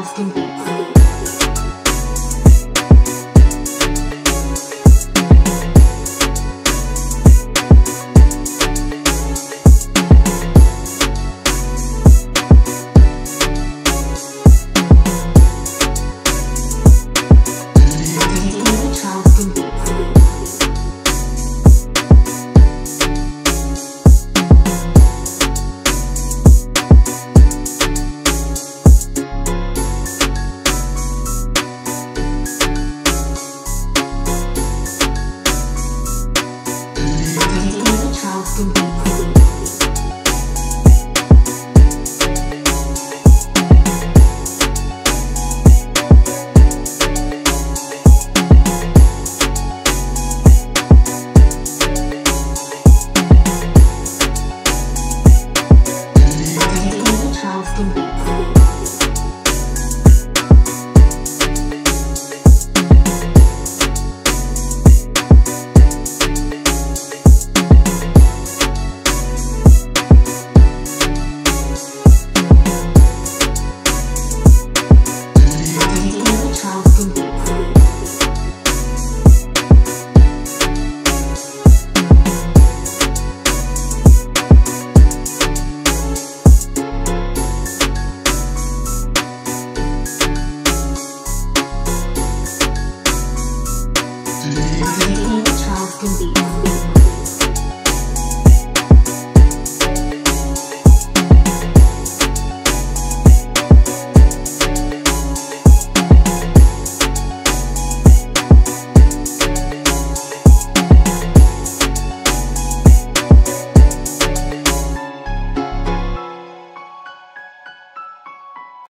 Austin. can be. Charleston Beat.